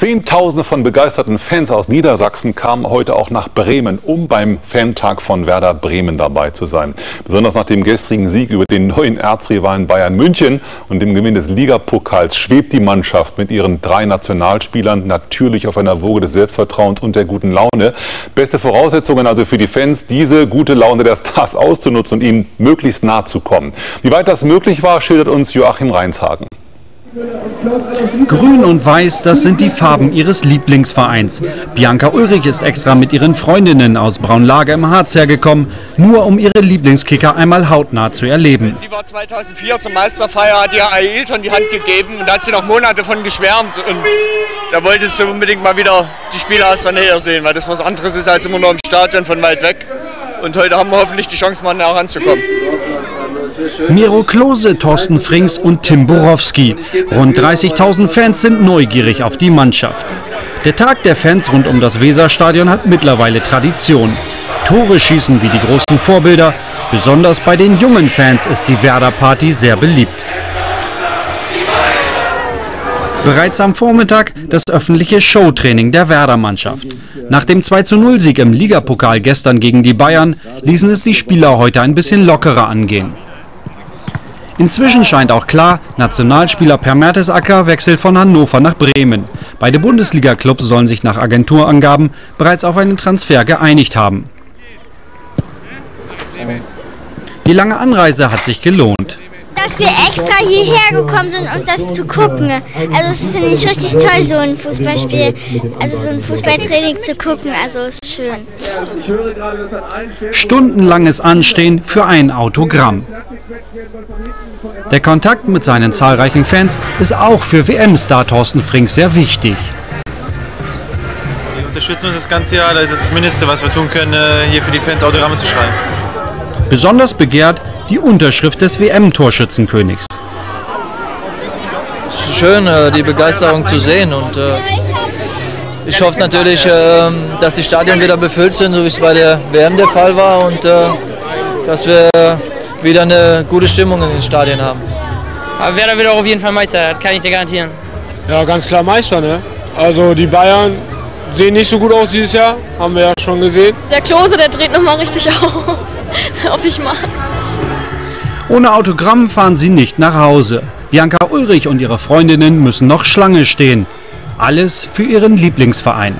Zehntausende von begeisterten Fans aus Niedersachsen kamen heute auch nach Bremen, um beim Fantag von Werder Bremen dabei zu sein. Besonders nach dem gestrigen Sieg über den neuen Erzrivalen Bayern München und dem Gewinn des Ligapokals schwebt die Mannschaft mit ihren drei Nationalspielern natürlich auf einer Woge des Selbstvertrauens und der guten Laune. Beste Voraussetzungen also für die Fans, diese gute Laune der Stars auszunutzen und ihnen möglichst nah zu kommen. Wie weit das möglich war, schildert uns Joachim Reinshagen. Grün und Weiß, das sind die Farben ihres Lieblingsvereins. Bianca Ulrich ist extra mit ihren Freundinnen aus Braunlage im Harz hergekommen, nur um ihre Lieblingskicker einmal hautnah zu erleben. Sie war 2004 zur Meisterfeier, hat ihr Ailton die Hand gegeben und da hat sie noch Monate von geschwärmt. Und da wollte sie unbedingt mal wieder die Spiele aus der Nähe sehen, weil das was anderes ist als immer nur im Stadion von weit weg. Und heute haben wir hoffentlich die Chance, mal näher ranzukommen. Miro Klose, Thorsten Frings und Tim Borowski. Rund 30.000 Fans sind neugierig auf die Mannschaft. Der Tag der Fans rund um das Weserstadion hat mittlerweile Tradition. Tore schießen wie die großen Vorbilder. Besonders bei den jungen Fans ist die Werder-Party sehr beliebt. Bereits am Vormittag das öffentliche Showtraining der Werder-Mannschaft. Nach dem 2-0-Sieg im Ligapokal gestern gegen die Bayern ließen es die Spieler heute ein bisschen lockerer angehen. Inzwischen scheint auch klar, Nationalspieler Per Mertesacker wechselt von Hannover nach Bremen. Beide Bundesliga-Clubs sollen sich nach Agenturangaben bereits auf einen Transfer geeinigt haben. Die lange Anreise hat sich gelohnt. Dass wir extra hierher gekommen sind, um das zu gucken. Also das finde ich richtig toll, so ein Fußballspiel, also so ein Fußballtraining zu gucken. Also ist schön. Stundenlanges Anstehen für ein Autogramm. Der Kontakt mit seinen zahlreichen Fans ist auch für WM-Star Thorsten Frings sehr wichtig. Wir unterstützen uns das ganze Jahr, das ist das Mindeste, was wir tun können, äh, hier für die Fans Autogramme zu schreiben. Besonders begehrt die Unterschrift des WM-Torschützenkönigs. Es ist schön, äh, die Begeisterung zu sehen und äh, ich hoffe natürlich, ähm, dass die Stadien wieder befüllt sind, so wie es bei der WM der Fall war und dass wir wieder eine gute Stimmung in den Stadien haben. Aber Werder wird auch auf jeden Fall Meister, das kann ich dir garantieren. Ja, ganz klar Meister, ne? Also die Bayern sehen nicht so gut aus dieses Jahr, haben wir ja schon gesehen. Der Klose, der dreht nochmal richtig auf. Hoffe ich mal. Ohne Autogramm fahren sie nicht nach Hause. Bianca Ulrich und ihre Freundinnen müssen noch Schlange stehen. Alles für ihren Lieblingsverein.